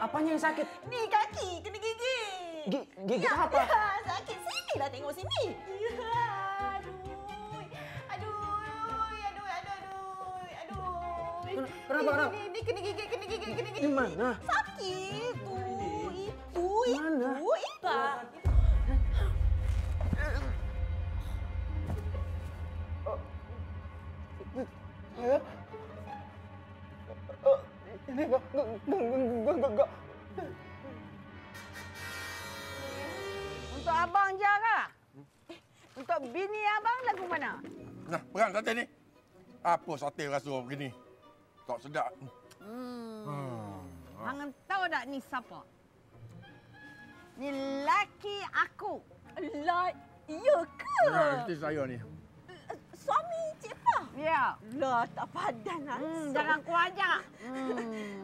Apanya yang sakit? Ni kaki kena gigit. Gi- gigit ya, apa? Ya, sakit sini lah tengok sini. Ya, aduh. Aduh, aduh, aduh, aduh. Aduh. Kenapa, kenapa? Ni, ni, kena gigit, kena gigit, kena gigit. Di mana? Sakit tu. Itu, Mana? itu, itu. Ya? Oh, ini. Untuk abang je kah? Untuk bini abang lagu mana? Nah, perang sate ni. Apa sate rasa begini? Tak sedap. Hmm. Hang tahu tak ni siapa? Ni laki aku. Lah, iya ke? Nah, itu saya ni. Lah, tak padan Hmm, langsung. jangan ku ajak. Hmm.